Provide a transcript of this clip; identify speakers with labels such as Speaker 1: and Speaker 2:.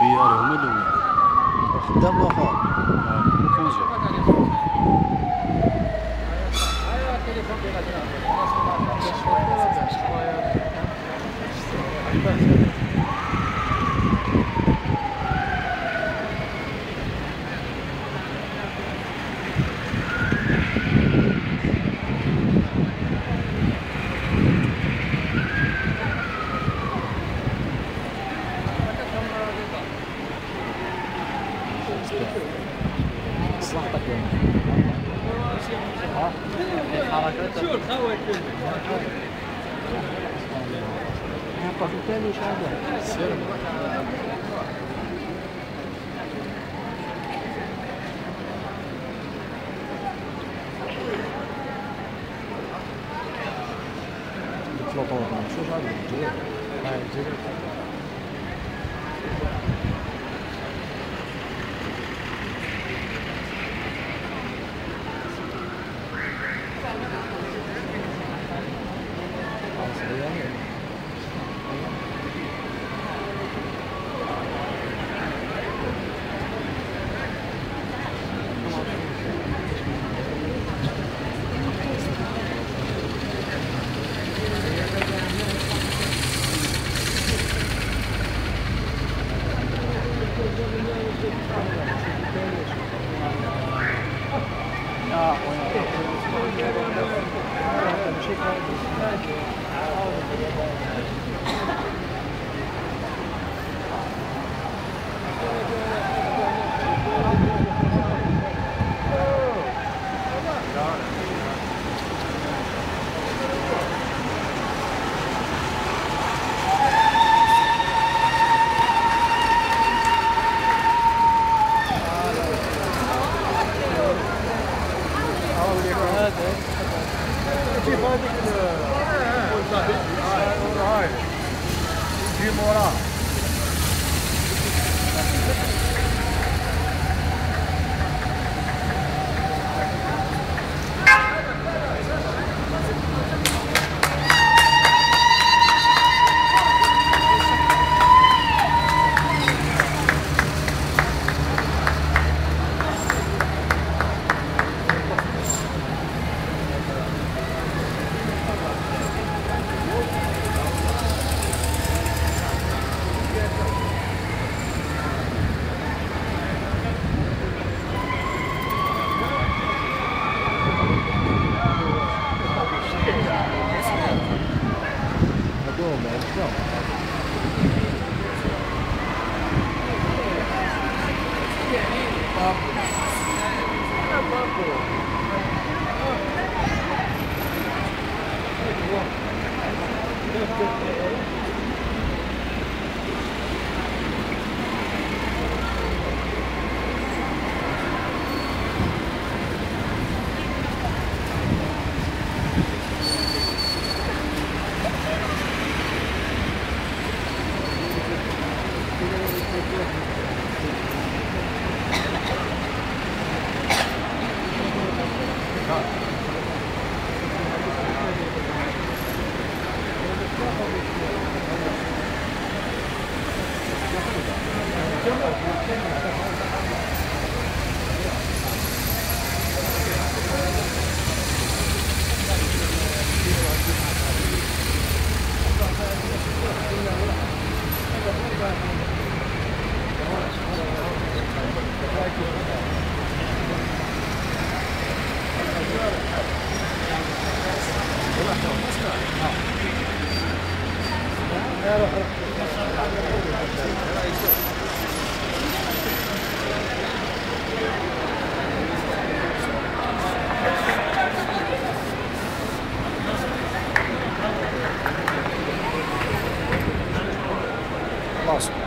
Speaker 1: بيارهم ولا وين؟ خدام واخا آه، كونجي مصلحتك شوف حركتك يبقى في الثاني شهادة Flopper, I'm sure that is good. right here. Hi. Hi. Hi. Hi. Hi. Hi. Thank tá you. Gracias. lost.